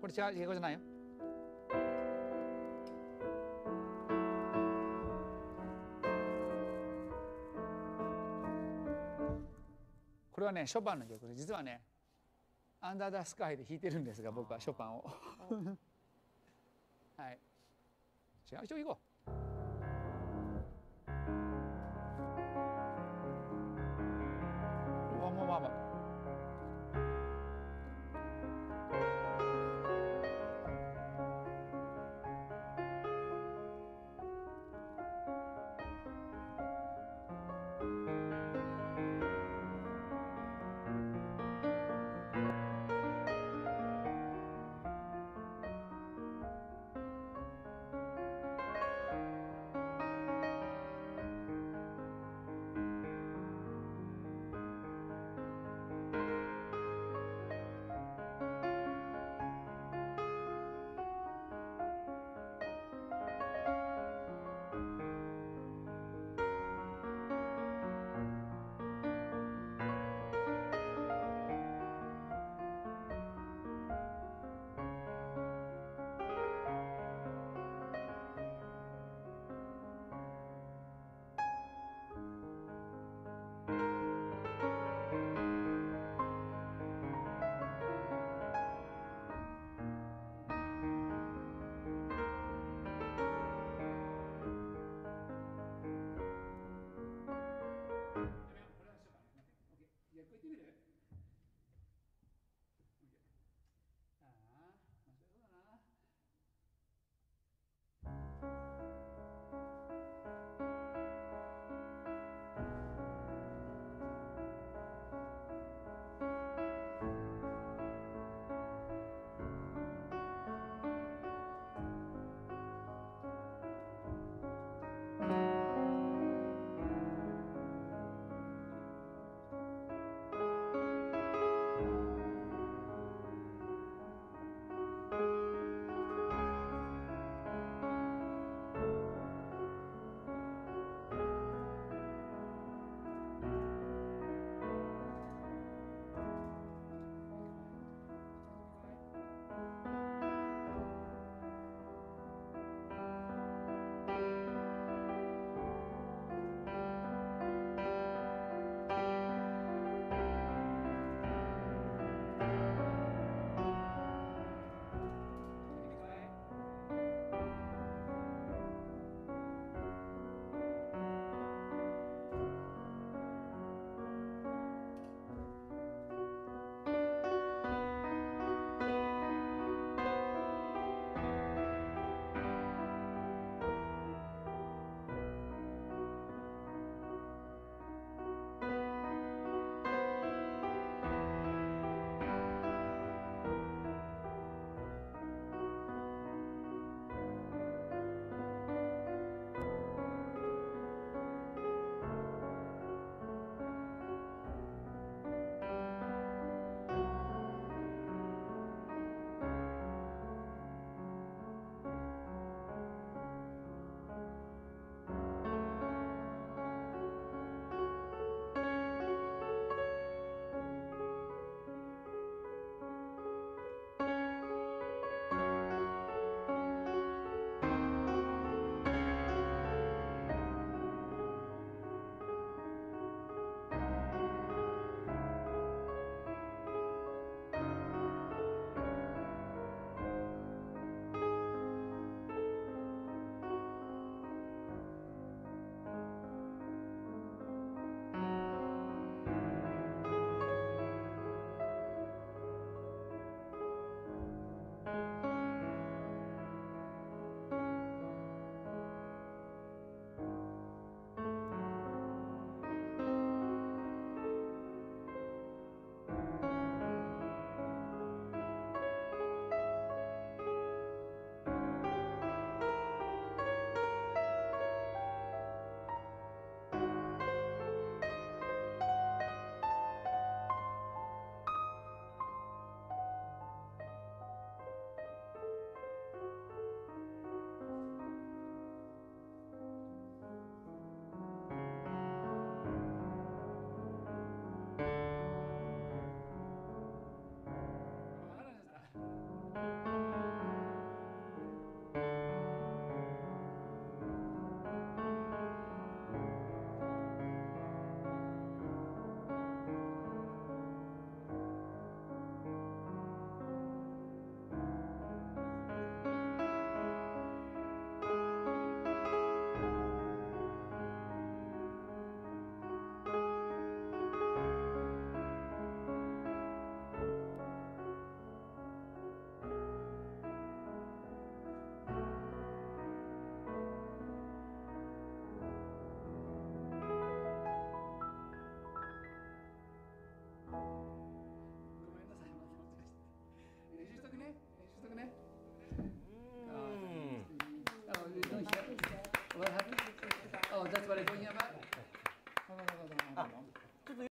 これ違う英語じゃないよ。これはねショパンの曲。で実はね「アンダー・ダ・スカイ」で弾いてるんですが僕はショパンを。はい。違う人行こう。